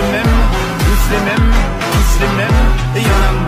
Müslümüm, Müslümüm, Müslümüm Yanım